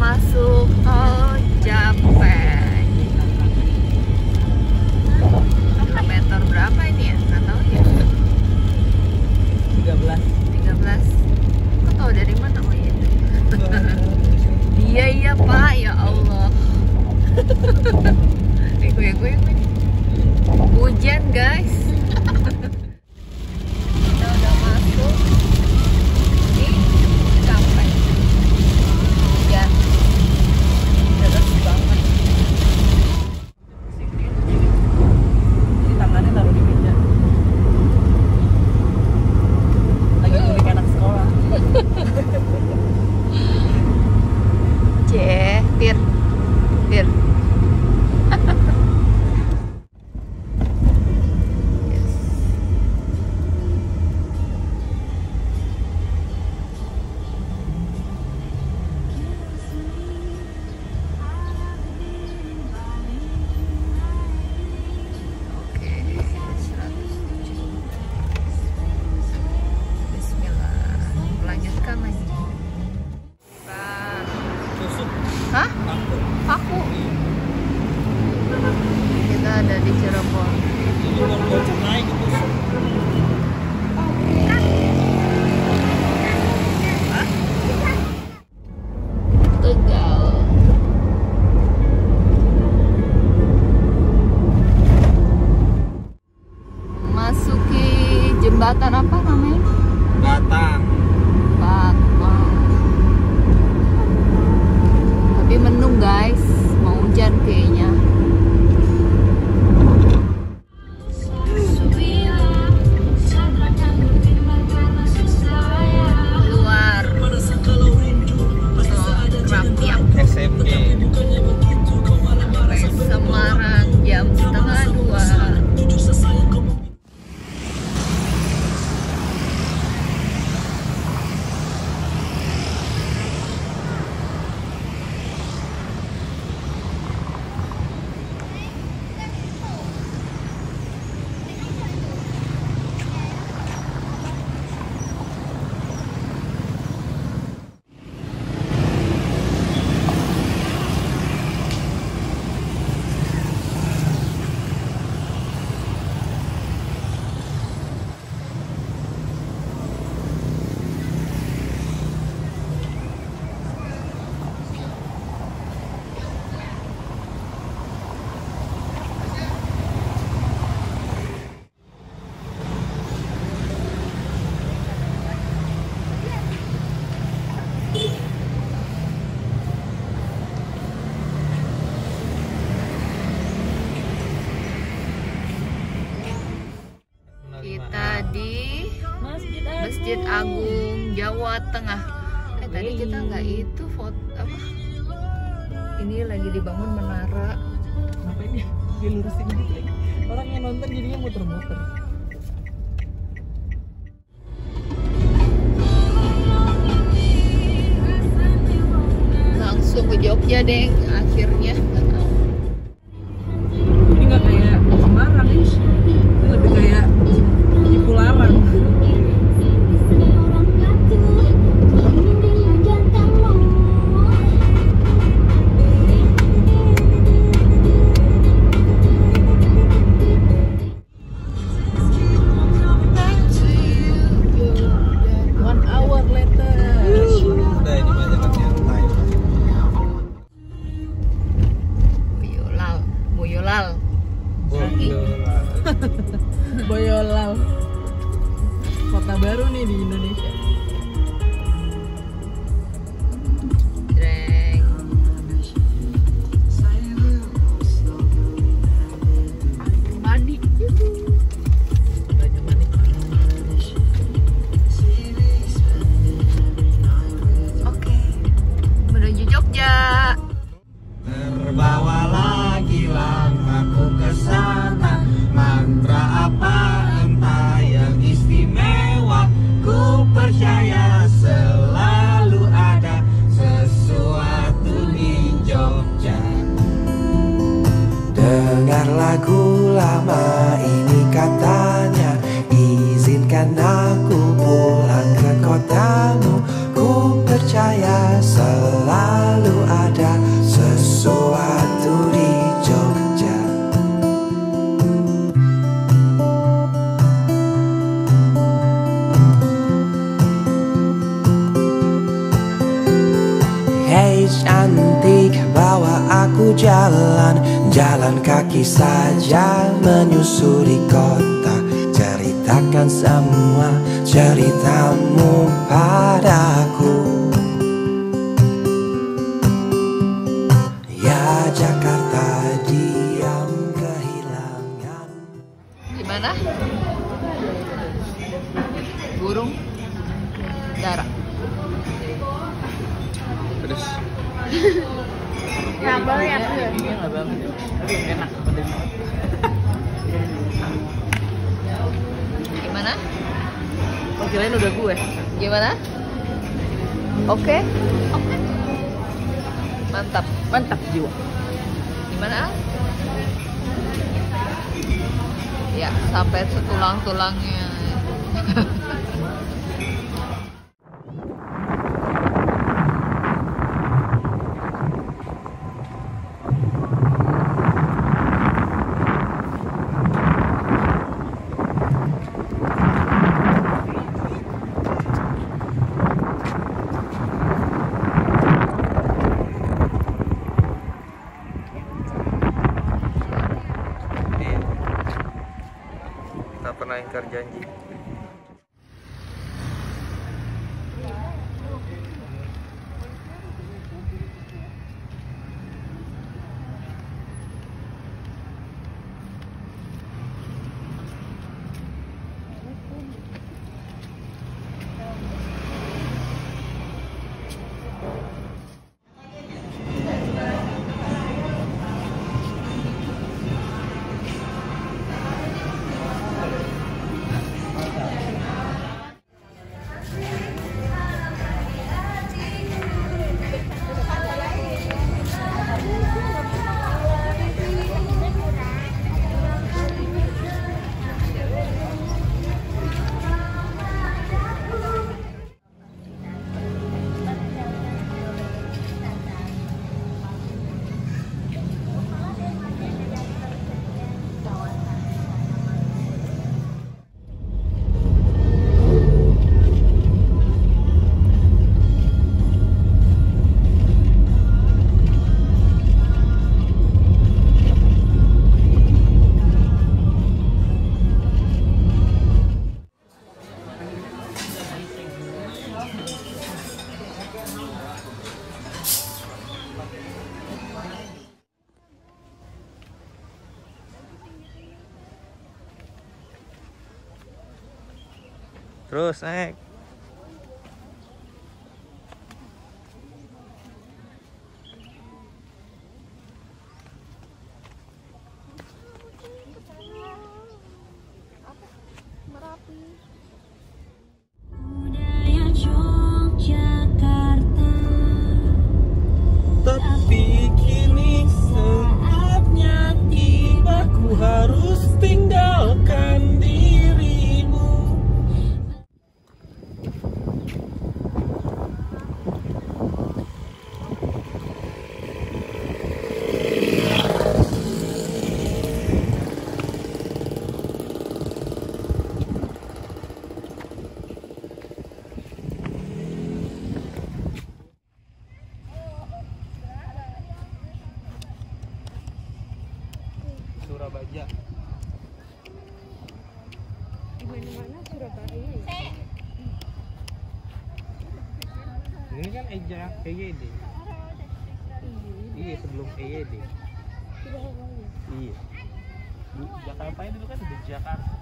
masuk. Masjid Agung Jawa Tengah. Eh, tadi kita nggak itu foto apa? Ini lagi dibangun menara. Kenapa ini dilurusin gitu? Orang yang nonton jadinya muter-muter. Langsung ke Jogja deh akhirnya. Jalan kaki Mantap. Mantap jiwa. Gimana? Ya, sampai setulang-tulangnya. Iya. janji. Terus naik. Surabaya. Di mana-mana Surabaya ya. Ini kan Eja EYD Iya sebelum EYD Surabaya. Iya. Jakarta itu kan udah Jakarta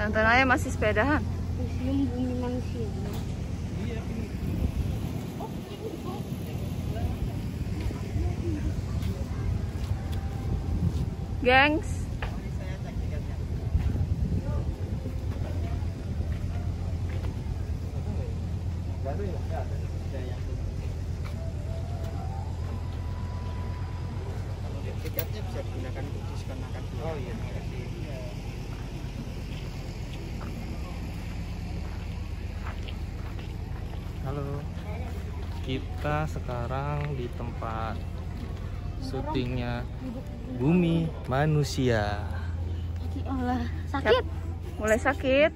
Tonton aja masih sepedahan. Museum Bumi Manusia. Gengs. Kita sekarang di tempat syutingnya Bumi Manusia. Allah, sakit. Mulai sakit.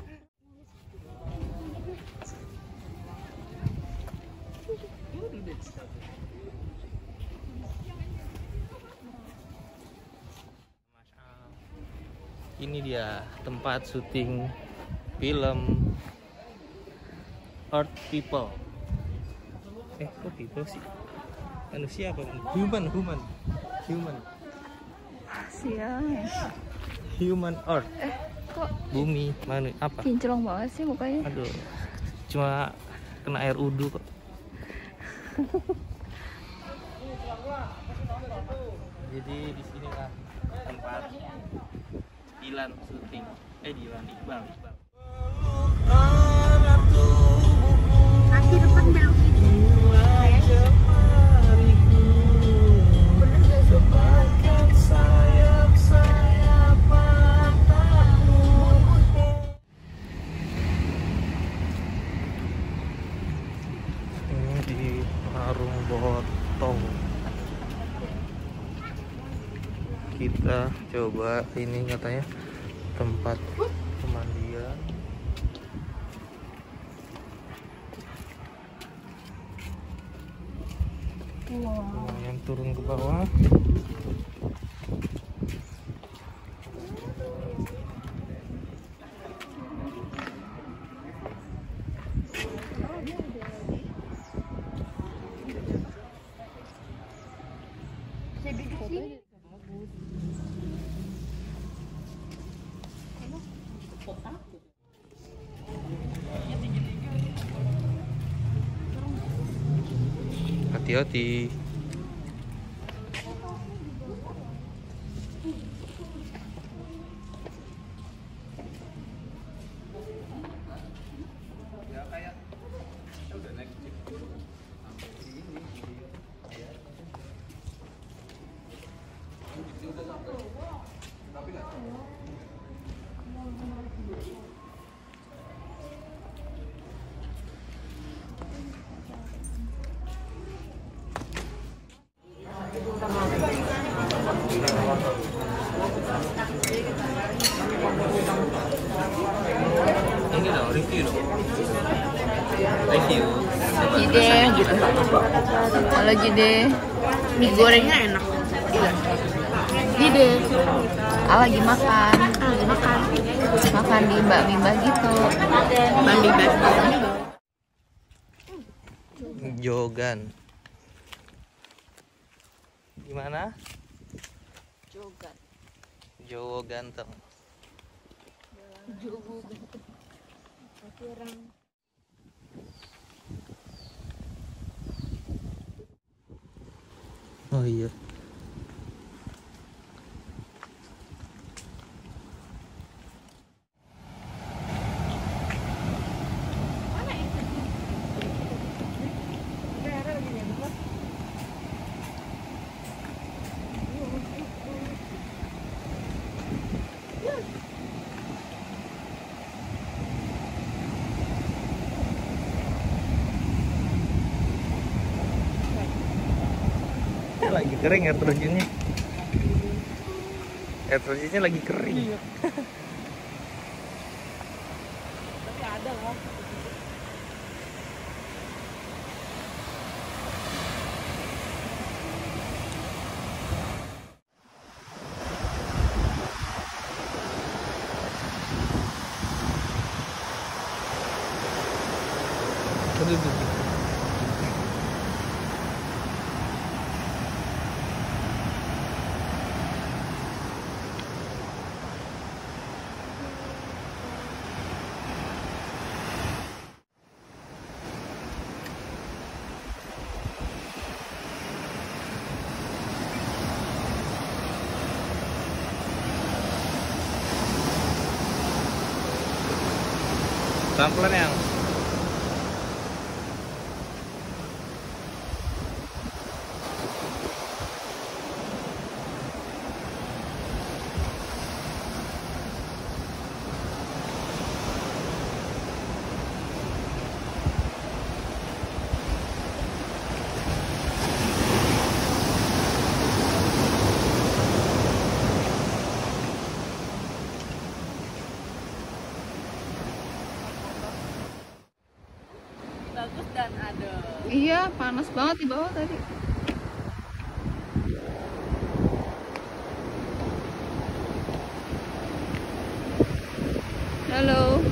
Ini dia tempat syuting film Earth People. Eh, kok people sih? Manusia apa? Human, human, human, Siang. human Earth. Eh, kok Bumi, manu apa? kinclong banget sih mukanya? Aduh, cuma kena air udu kok. Jadi di sinilah tempat Dilan syuting. Eh Dilan Iqbal, Iqbal. Kaki depan belok warung botong. Kita coba ini katanya tempat pemandian. Lumayan turun ke bawah. thì Jide. Mie gorengnya enak. Jide. Ah lagi makan. lagi makan. Makan di Mbak Mimba gitu. Mbak Mimba. Jogan. Gimana? Jogan. Jowo ganteng. Oh iya. lagi kering air terjunnya. Air terjunnya lagi kering. Aduh, Sample ada Iya, panas banget di bawah tadi. Halo.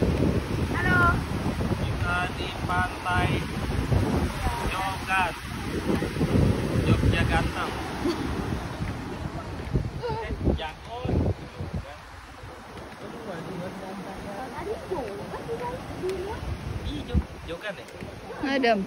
kita di pantai Jogat Iya, Jogat ya? Adam.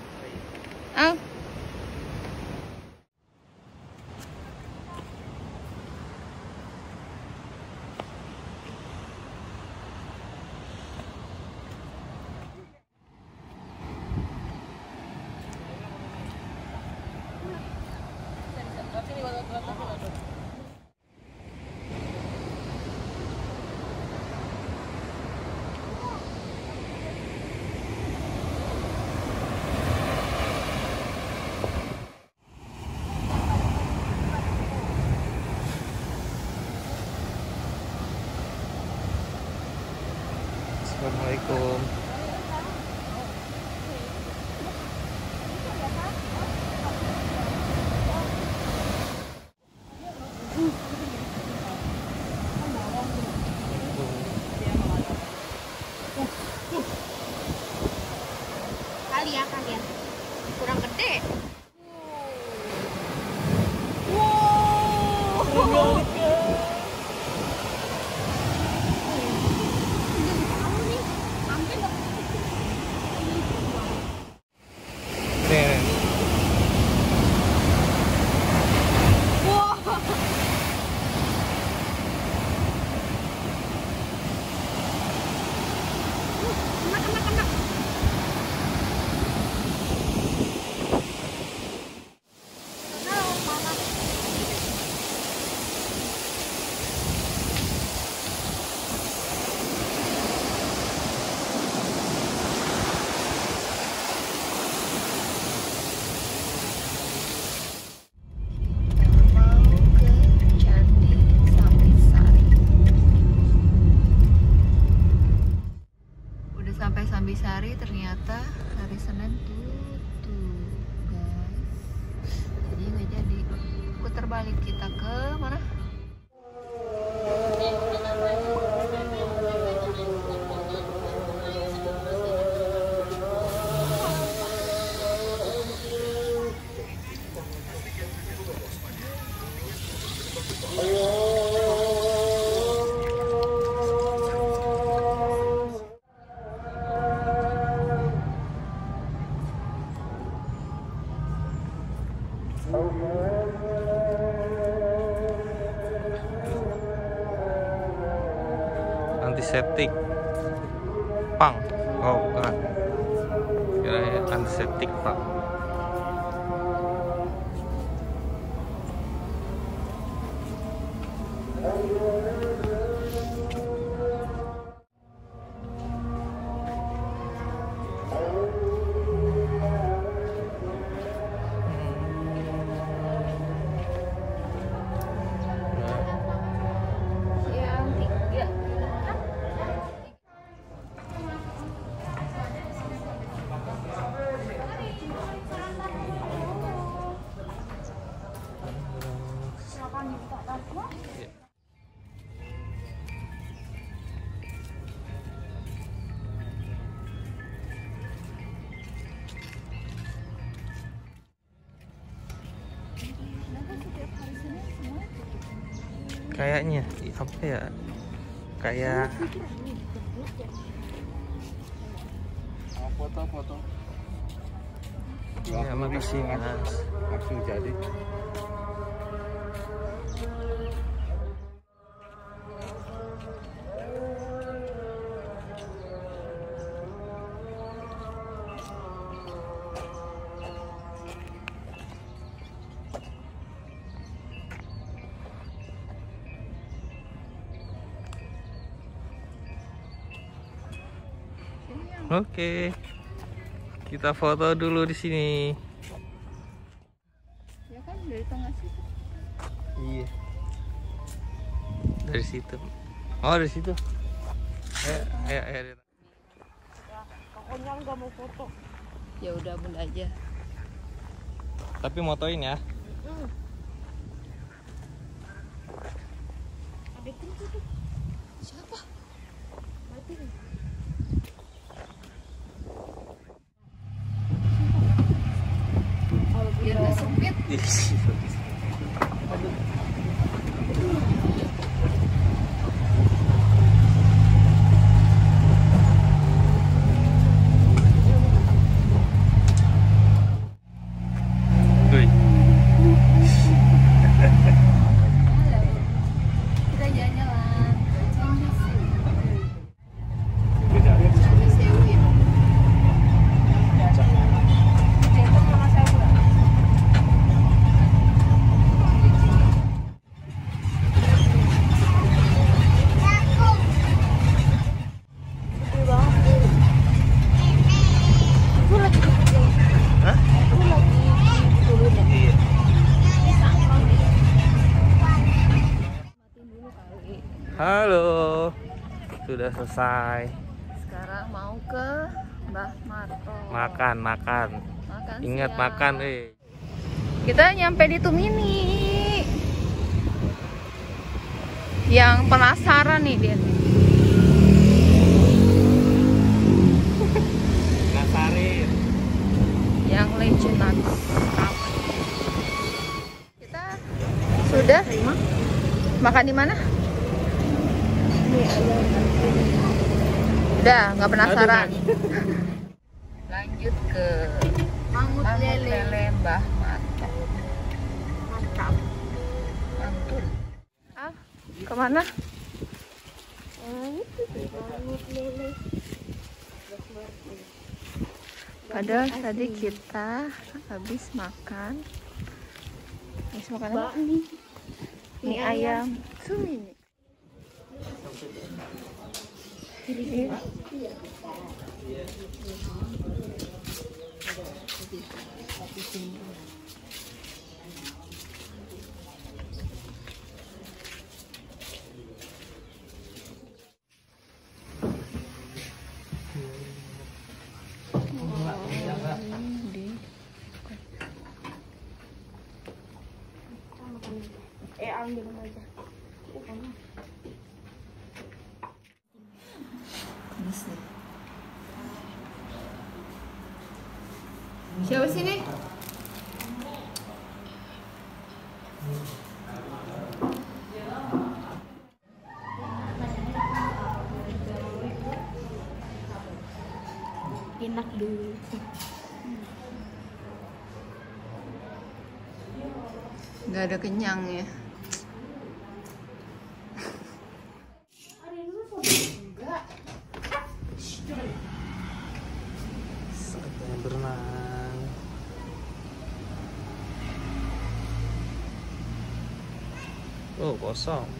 Antiseptik. Pang. Oh bukan. Kira antiseptik pang kayaknya apa ya? Kayak foto-foto. Ya makasih mas. Langsung jadi. Oke kita foto dulu di sini Ya kan dari tengah situ. iya dari situ oh dari situ ayo ayo, ayo. Pokoknya nggak mau foto. Ya udah bunda aja. tapi motoin ya Ada itu tuh. Siapa? Mati. Biar nggak Halo. Sudah selesai. Sekarang mau ke Mbah Marto. Makan, makan. Makan Ingat siang. makan, eh. Kita nyampe di Tumini. Yang penasaran nih dia. Nasarin. Yang legend. Kita sudah makan di mana? Udah, nggak penasaran. Lanjut ke Mangut Mangut lele. Lele Mbah. Mantap. Mantul. Ah, ke mana? Ah, mangut lele. Padahal tadi kita habis makan. Habis makan apa? Bakmi. Mie ayam. Sumini. Iya. Gak ada kenyang ya. Saatnya berenang. Oh, kosong.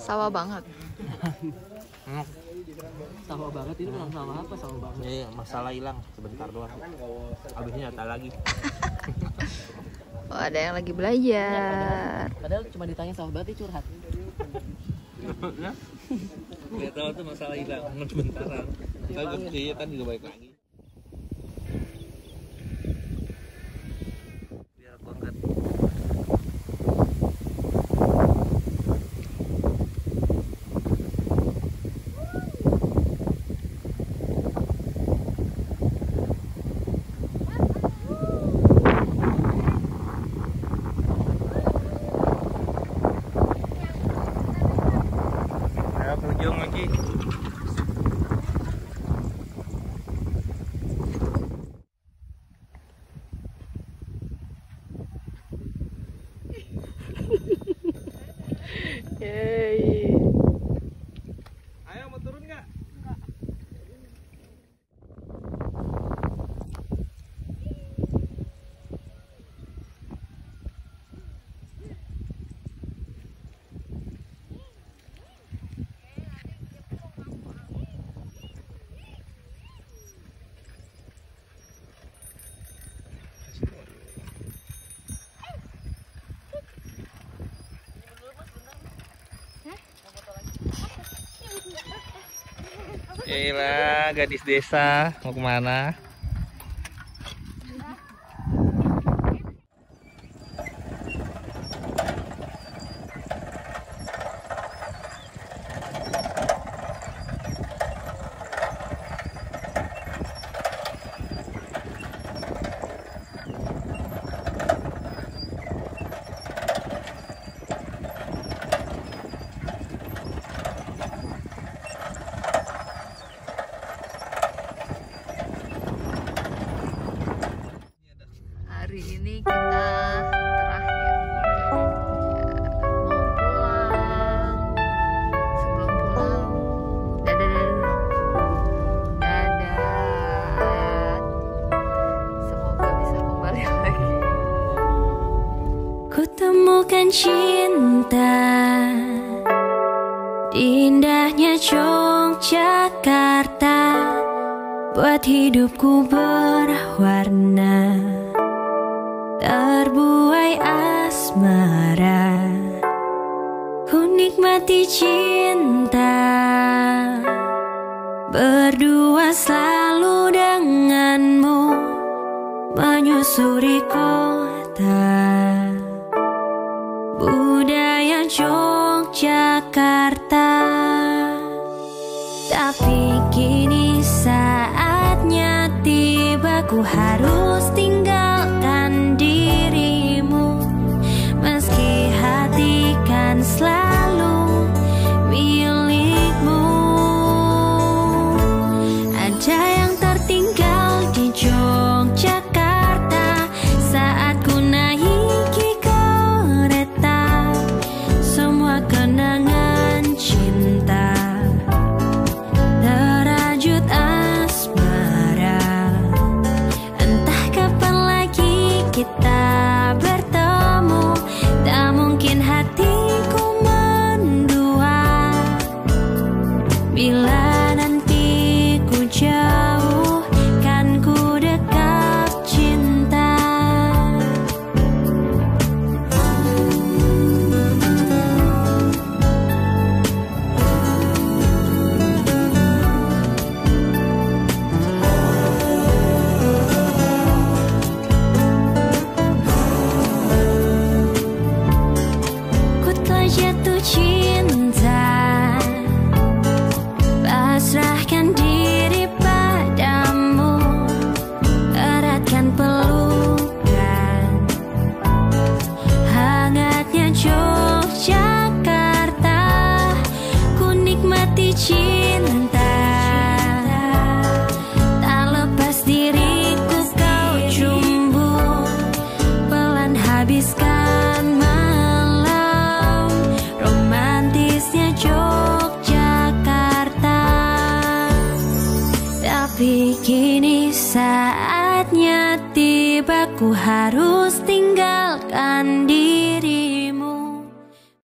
Sawah banget. Sawah banget ini bukan sawah apa sawah banget. Iya, masalah hilang sebentar doang. Habisnya nyata lagi. Oh, ada yang lagi belajar. Padahal cuma ditanya sawah banget itu curhat. Gak tahu tuh masalah hilang, cuma sebentaran. Kalau iya kan juga baik lagi. Biar aku angkat. Ya, ke ujung lagi. Ayo mau turun nggak? Gila, gadis desa mau ke mana? Buat hidupku berwarna. Terbuai asmara. Ku nikmati cinta. Berdua selalu denganmu Menyusuri kota. Budaya Yogyakarta